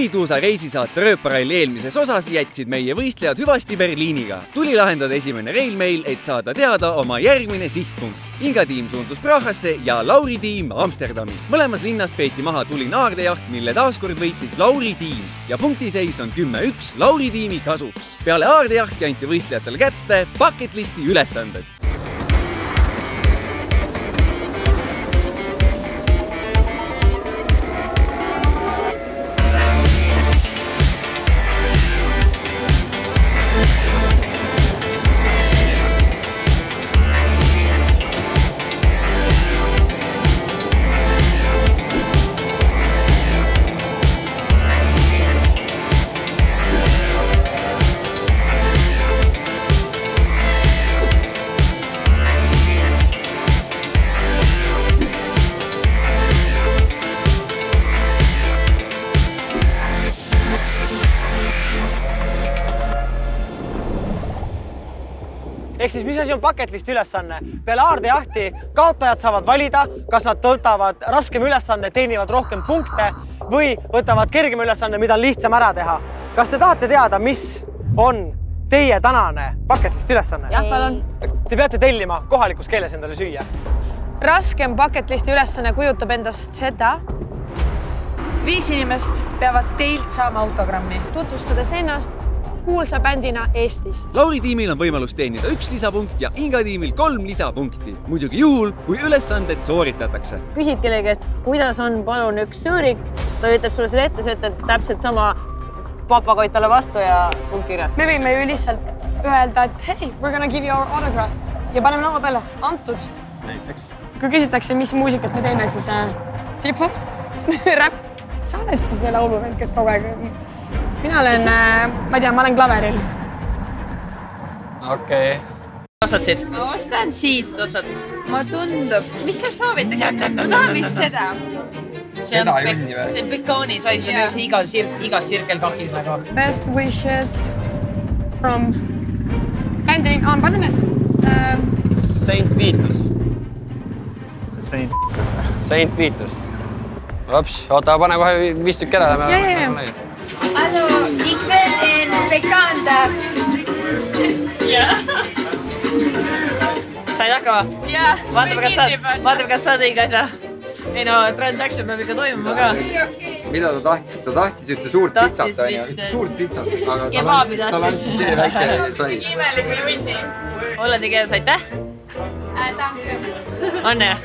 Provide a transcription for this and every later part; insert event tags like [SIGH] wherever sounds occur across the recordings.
tulituusa reisisaate rööparalli eelmises osas jätsid meie võistlejad hüvasti Berliiniga. tuli lahendada esimene Railmail, et saada teada oma järgmine sihtpunkt. Inga tiim suundus Prahasse ja Lauri tiim Amsterdami. mõlemas linnas peeti maha tulinaardejaht, mille taaskord võitis Lauri tiim ja punktiseis on kümme-üks Lauri tiimi kasuks. peale aardejahti anti võistlejatele kätte bucket listi ülesanded ehk siis mis asi on bucket list ülesanne? peale aardejahti kaotajad saavad valida, kas nad võtavad raskema ülesande, teenivad rohkem punkte või võtavad kergema ülesande, mida on lihtsam ära teha. kas te tahate teada, mis on teie tänane bucket list ülesanne? jah, palun. Te peate tellima kohalikus keeles endale süüa. raskem bucket listi ülesanne kujutab endast seda, viis inimest peavad teilt saama autogrammi, tutvustades ennast kuulsa bändina Eestist. Lauri tiimil on võimalus teenida üks lisapunkt ja Inga tiimil kolm lisapunkti. muidugi juhul, kui ülesanded sooritatakse. küsid kellegi käest, kuidas on palun üks sõõrik, ta ütleb sulle selle ette, sa ütled täpselt sama papagoi talle vastu ja punkt kirjas. me võime ju lihtsalt öelda, et hei, we are gonna give you our autograph ja paneme laua peale, antud. näiteks. kui küsitakse, mis muusikat me teeme, siis äh, hip-hop [LAUGHS] räpp. sa oled siis see lauluvend, kes kogu aeg mina olen, ma ei tea, ma olen klaveril. okei okay.. ostad siit? ma ostan siit. ma tundub, mis sa soovitaksid? ma tahan vist seda. seda junni või? see on pekaanisais yeah. on igal sir-, igas sirkelkahis nagu. Best wishes from bändi nimi, paneme äh.... Saint Vitus. Saint. Saint Vitus. Ops, oota, pane kohe viis tükki ära. ja, ja, ja. Hallo, ben een bekendert. jah. [LAUGHS] said hakkama? jah. vaatame, kas saad, vaatame, kas saad õige asja. ei no transaction peab ikka toimuma ka. mida ta tahtis, ta tahtis ühte suurt Tahtis pitsat onju, suurt pitsat, aga on, tal tahtis. selline väike [LAUGHS] sai. imeliku junni. Hollandi keeles aitäh. on jah?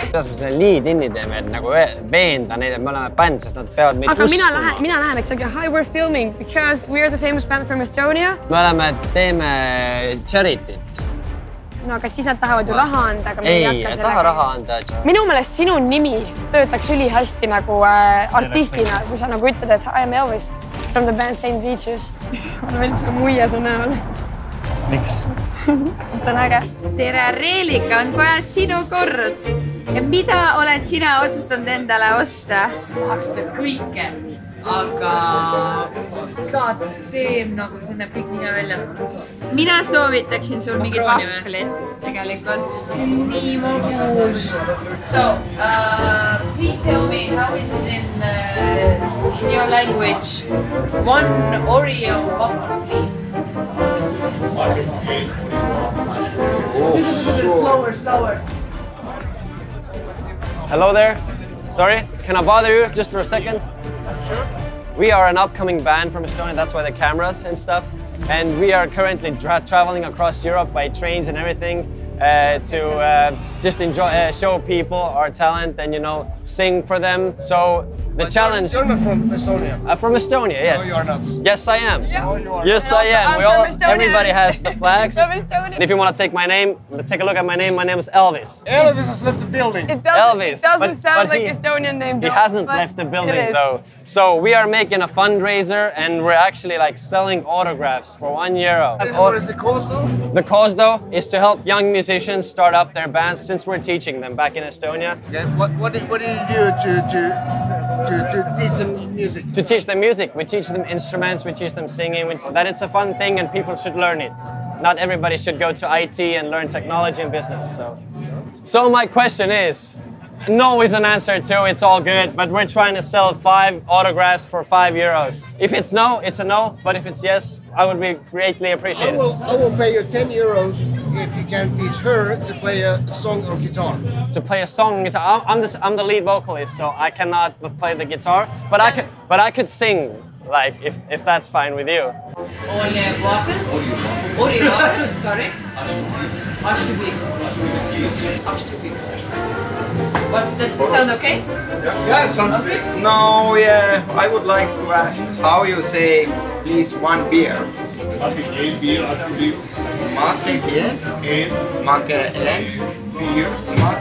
Kuidas me selle lead-in'i teeme, et nagu ve- veenda neid, et me oleme bänd, sest nad peavad meid aga mina uskuma. lähen, mina lähen, eks ole, hi we are filming because we are the famous band from Estonia. me oleme, teeme charity't. no aga siis nad tahavad ju raha anda, aga me ei, ei, hakka ei taha raha anda. minu meelest sinu nimi töötaks ülihästi nagu äh, artistina, kui sa nagu ütled, et I am Elvis from the band Saint Beaches. mul veel see muie su näol. miks? [LAUGHS] see on äge. tere, Reelika, on kohe sinu kord. Ja mida oled sina otsustanud endale osta? tahaks seda kõike, aga god damn, nagu see näeb kõik nii hea välja. mina soovitaksin sul mingit vahvlit tegelikult. nii magus. So uh, please tell me how is it in uh, in your language? One Oreo waffle, please. Slower, slower. Hello there. Sorry, can I bother you just for a second? Sure. We are an upcoming band from Estonia. That's why the cameras and stuff. And we are currently tra- traveling across Europe by trains and everything uh, to uh, just enjoy, uh, show people our talent and you know sing for them. So the challenge. You're not from Estonia. Uh, from Estonia, yes. No, you are not. Yes, I am. No, you are Yes, And I also, am. I'm we from all, Estonia. everybody has the [LAUGHS] flags. From Estonia. And if you want to take my name, take a look at my name. My name is Elvis. Elvis has left the building. It doesn't, Elvis, it doesn't but- sound but like he- Estonian name. He hasn't but left the building though. So we are making a fundraiser and we're actually like selling autographs for one euro. What is the cost though? The cause though is to help young musicians start up their bands since we're teaching them back in Estonia. Okay, what, what, did, what did you do to, to, to, to teach them music? To teach them music, we teach them instruments, we teach them singing, we, that it's a fun thing and people should learn it. Not everybody should go to IT and learn technology and business. So, so my question is, no is an answer too. It's all good, but we're trying to sell five autographs for five euros. If it's no, it's a no. But if it's yes, I would be greatly appreciated. I will, I will pay you 10 euros if you can teach her to play a song or guitar. To play a song guitar, I'm- I'm the I'm the lead vocalist, so I cannot play the guitar. But I could, but I could sing. Like if if that's fine with you. Olje waffel. Oreo waffel, sorry. Ashtubik. Ashtubik. Was that sound okay? Yeah, yeah it sounds great. No, yeah, I would like to ask how you say please one beer. Mate en beer. Mate en beer. Mate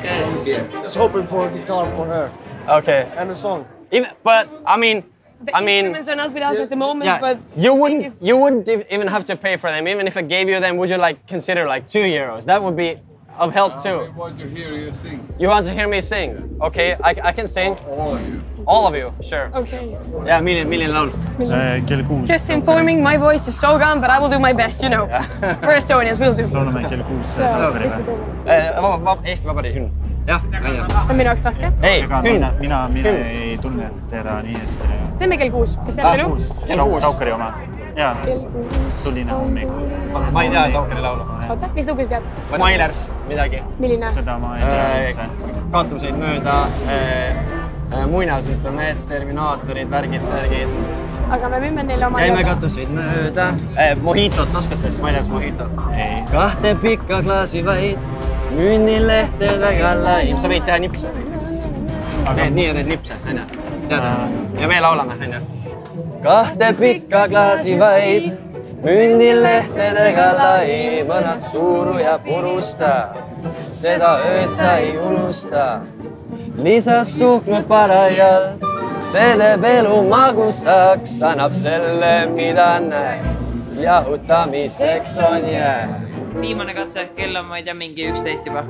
en beer. Just hoping for a guitar for her Okay. and a song. Even, but I mean, The I mean, instruments are not with us at the moment, yeah, but you wouldn't you wouldn't even have to pay for them. Even if I gave you them, would you like consider like two euros? That would be of help too. want to hear you sing. You want to hear me sing? Okay, I, I can sing. All of you. All of you, sure. Okay. Yeah, milline, milline laul? Eh, kell kuus Just informing, my voice is so gone, but I will do my best, you know. We're [LAUGHS] Estonians, we'll do. laulame kell kuus me? Eh, Eesti Vabariigi hümn. jah, onju. see on minu jaoks raske. ei, hümn. mina, mina, ei tunne teda nii hästi. teeme kell kuus, kas Ah, teate nõu? kuus, Kell kuus. Kaukari oma. jaa, tuline hommik. ma ei tea Kaukeri laulu. oota, mis lugu sa tead? Mailers midagi. milline? seda ma ei tea üldse. kaotuseid mööda äh,, muinasjutt on need Terminaatorid, värgid, särgid. aga me müüme neile oma käime katuseid mööda äh,. Mohitot oskate, Mailers Mojito? ei, kahte pikka klaasi vaid, müünnilehtedega laim. sa võid teha nipse. Need nii ja teed nipse, onju. tead? ja me laulame, onju. kahte pikka klaasi vaid, müünnilehtedega laim, nad suuru ja purusta. seda ööd sa ei unusta. Lisas suhkru parajalt, see teeb elu magusaks, annab selle, mida näeb. jahutamiseks on jää viimane katse, kell on, ma ei tea, mingi üksteist juba.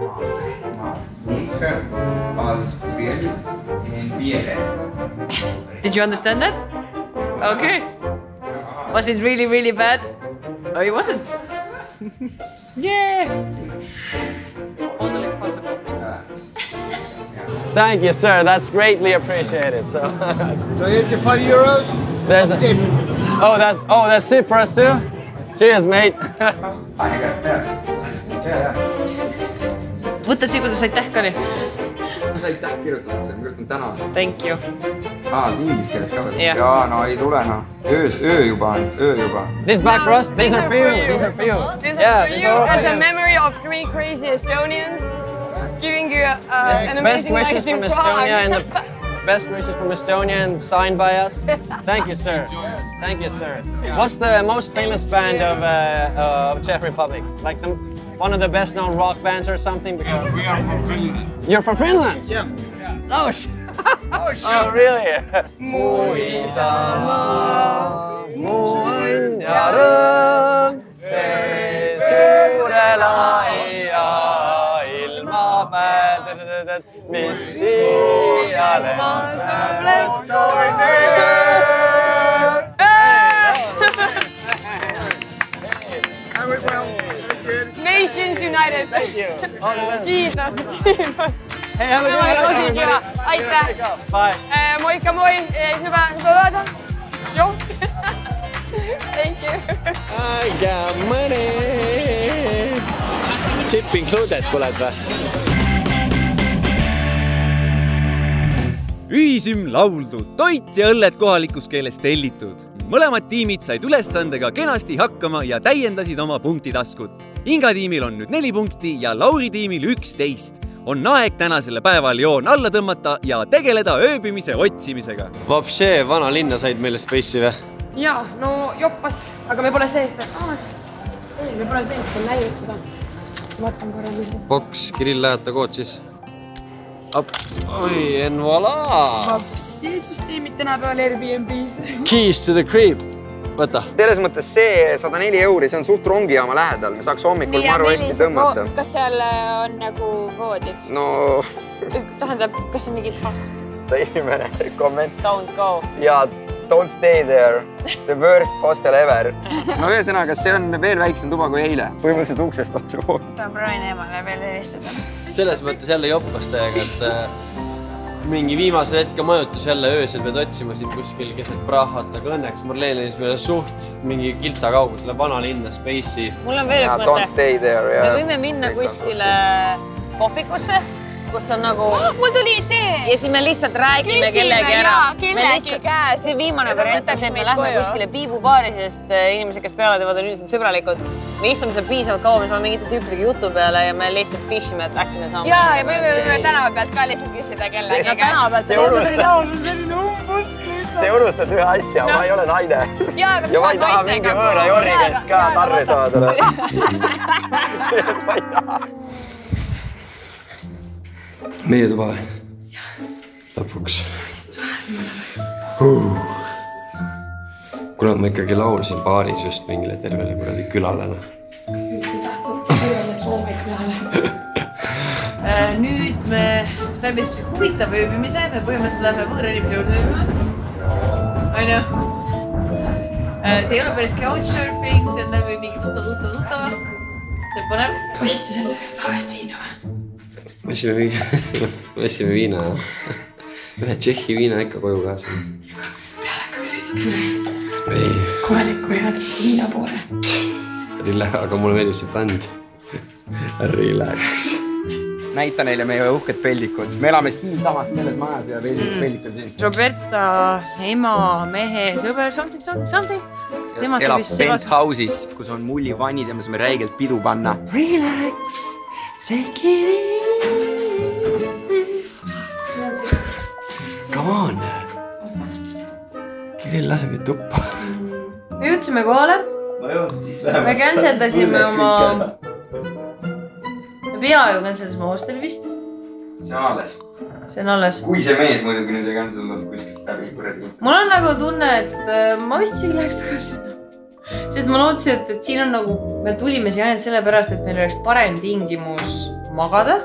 Did you understand that? Okay. Was it really, really bad? Oh, it wasn't. [LAUGHS] yeah. Thank you, sir. That's greatly appreciated. So So here's your 5 euros. there's a Tip. oh, that's oh, that's it for us too. Cheers, mate. Aega, jah. ja, ja. võta see, kuidas aitäh ka oli. ma sain aitäh kirjutatud, see on kirjutanud täna. Thank you. aa, inglise keeles ka veel? Jah. jaa, no ei tule noh. öö, öö juba on, öö juba. This back for us. These are for you. These are for you. These Yeah, are for these you are all as for a you. memory of three crazy Estonians, giving you uh, an Best amazing wishes from Prague. Estonia and the [LAUGHS] best wishes from Estonia and signed by us. Thank you, sir. Thank you, sir. What's the most famous band of uh, uh, Czech Republic? Like the, one of the best known rock bands or something? Because We are from Finland. you're from Finland. Yeah. Oh, sh- [LAUGHS] oh, oh really? [LAUGHS] Thank you. Kiitos, kiitos. A Tämä oli good tosi kiva. Aitäh. Bye. Eh, Moikka moi, Eh, hyvä, hyvä yötä. Joo. Thank you. I got money. Chip included, kuuled või? ühishümn lauldud, toit ja õlled kohalikus keeles tellitud. mõlemad tiimid said ülesandega kenasti hakkama ja täiendasid oma punktitaskut. Inga tiimil on nüüd neli punkti ja Lauri tiimil üksteist. on aeg tänasele päevale joon alla tõmmata ja tegeleda ööbimise otsimisega. Vapšee, vanalinna said meile Space'i või? jaa, no joppas, aga me pole seest veel ah,. see, me pole seest veel näinud seda. vaatan korra, mis see boks, Kirill läheta kood siis. oi, en voilà. vapsi süsteemid tänapäeval Airbnb-s. Keys to the crib. võta. selles mõttes see sada neli euri, see on suht rongijaama lähedal, me saaks hommikul maru hästi tõmmata. kas seal äh, on nagu voodid? no tähendab, kas on mingi pask? esimene komment Don't go. ja don't stay there, the worst hostel ever. [LAUGHS] no ühesõnaga, see on veel väiksem tuba kui eile, põhimõtteliselt uksest otse poole. ma proovin emale veel helistada. selles mõttes jälle joppas täiega, et äh, mingi viimasel hetkel majutus jälle öösel pead otsima sind kuskil keset Prahat, aga õnneks Marleen leidis meile suht mingi kiltsa kaugusele vanalinna Space'i. mul on veel üks Don't mõte. stay there me ja. võime minna kuskile kohvikusse, kus on nagu [GASPS] mul tuli idee. ja siis me lihtsalt räägime Küsime, kellegi ära kellegi käest. see viimane variant on see, et me lähme koju. kuskile piibubaari, sest äh, inimesed, kes peale teevad, on üldiselt sõbralikud. me istume seal piisavalt kaua, me saame mingite tüüpidega jutu peale ja me lihtsalt fish ime, et äkki me saame. ja, ja me võime tänava pealt ka lihtsalt küsida kellegi tänava käest. pealt. Te unustate ühe asja no., ma ei ole naine. ja, aga ja ma ei taha mingi võõra jorri käest ka tarre saada. ma ei taha. Meie tuba lõpuks huh.. kurat, ma ikkagi laulsin baaris just mingile tervele kuradi külale noh. üldse tahtnud sellele Soome külale. [LAUGHS] nüüd me saime siukse huvitava ööbimise, me põhimõtteliselt läheme võõra inimese juurde ööbima. onju. see ei ole päris couchsurfing, see on läbi mingi tuttav, tuttav, tuttava. see on põnev. ostsite selle rahast viina või? Me ostsime [LAUGHS] viina, me ostsime viina ja ühe Tšehhi viina ikka koju kaasa. pealekaks veidi ei, korralikku head viina poole. relax, aga mulle meeldib see bänd. Relax. näita neile meie uhked peldikud, me elame siinsamas selles majas ja mm., peldikud siin. Roberta ema, mehe sõber, something, something. tema elab penthouse'is, kus on mullivannid ja me saame räigelt pidu panna. Relax, take it easy. On. Kirill lase mind tuppa. me jõudsime kohale, ma jõudsin siis me cancel dasime oma, me peaaegu cancel dasime hosteli vist, see on alles. see on alles. kui see mees muidugi nüüd ei cancel olnud kuskilt läbi kuradi. mul on nagu tunne, et äh, ma vist isegi läheks tagasi sinna. sest ma lootsin, et, et siin on nagu, me tulime siia ainult sellepärast, et meil oleks parem tingimus magada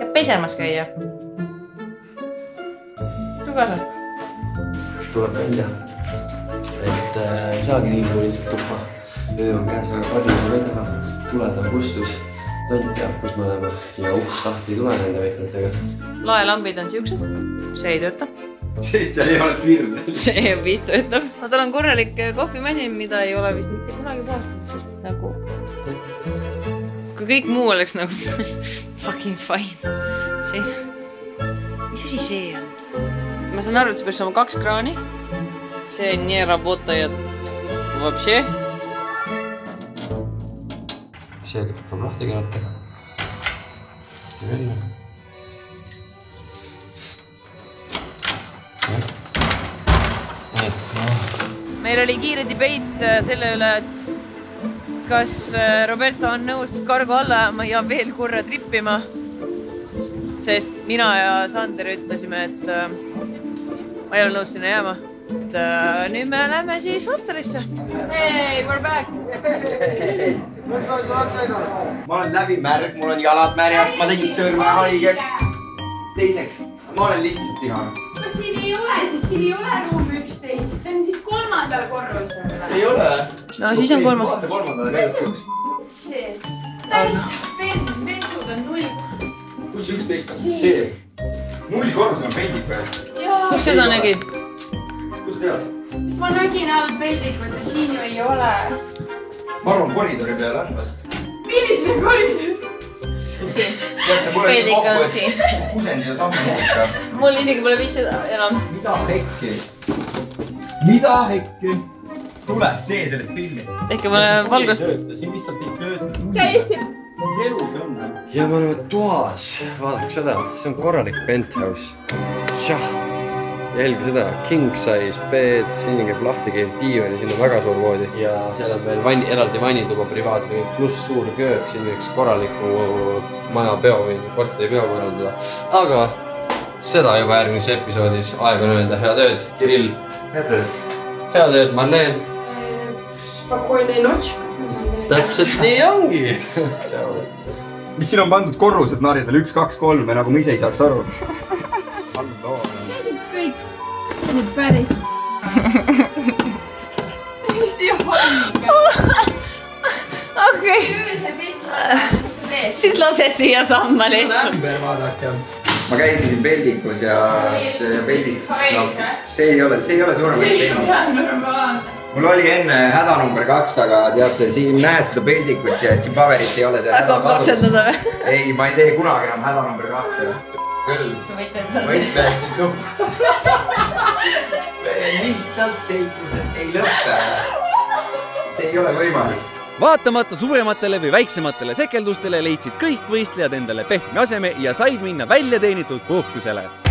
ja pesemas käia. kaasa. tuleb välja, et äh, ei saagi nii palju lihtsalt tuppa. öö on käes, aga karjuda ka ei taha. tuled on kustus, tont teab, kus me oleme ja uks lahti ei tule nende vetmetega. laelambid on siuksed, see ei tööta. sest seal ei ole pirne. see vist töötab. no tal on korralik äh, kohvimasin, mida ei ole vist mitte kunagi puhastatud, sest nagu kui kõik muu oleks nagu [LAUGHS] fucking fine, siis mis asi see on? ma saan aru , et see peaks olema kaks kraani . see не работает вообще . see tuleb lahti keerata . välja . nii , meil oli kiire debate äh, selle üle , et kas äh, Roberta on nõus kargo alla ajama ja veel korra trippima . sest mina ja Sander ütlesime , et äh, ma ei ole nõus sinna jääma. et äh, nüüd me lähme siis hostelisse. Hey, we are back. ma olen läbimärg, mul on jalad märjad, ma tegin sõrme haigeks. teiseks, ma olen lihtsalt vihane. no siin ei ole siis, siin ei ole ruumi üksteist, see on siis kolmandal korrusel. ei ole. no siis on kolmas. vaata kolmandale neljast üks. sees. täitsa perses, vetsud on null. kus üksteist on? see. null korrus on peldik veel. Kus seda nägid? kus tead? sest ma nägin all peldikut ja siin ju ei ole. ma arvan koridori peal on vast. millise koridori? siin. Peldik on siin. kusen siia sammu nurka. mul isegi pole vist seda enam. mida hekki? mida hekki? tule, tee sellest filmi. tehke mulle valgust. siin lihtsalt ei tööta. täiesti. mis elu see on? ja me oleme toas, vaadake seda, see on korralik penthouse. jah, jälgi seda, king size bed, siin käib lahti käiv diivan ja siin on väga suur voodi ja seal on veel vanni, eraldi vannituba privaatne pluss suur köök, siin võiks korraliku majapeo või korteripeo korraldada. aga seda juba järgmises episoodis, aeg on öelda head ööd, Kirill. head ööd. head ööd, Marleen. Spokojnej noć. täpselt nii ongi. mis siin on pandud korrused narjadele, üks, kaks, kolm ja nagu ma ise ei saaks aru. [LAUGHS] kõik, see on päris. okei, vetsud, mis sa teed? siis lased siia samma lihtsalt. ämber vaadake. ma käisin siin peldikus ja see peldik, noh, see ei ole, see ei ole suurem peldik. mul oli enne hädanumber kaks, aga teate, siin näed seda peldikut ja Zimbabwerit ei ole seal. saab maksendada või? ei, ma ei tee kunagi enam hädanumber kahte. küll. sa võid teha võit läksid tuppa. Lihtsalt seiklused ei lõpe. see ei ole võimalik. vaatamata suurematele või väiksematele sekeldustele leidsid kõik võistlejad endale pehme aseme ja said minna väljateenitud puhkusele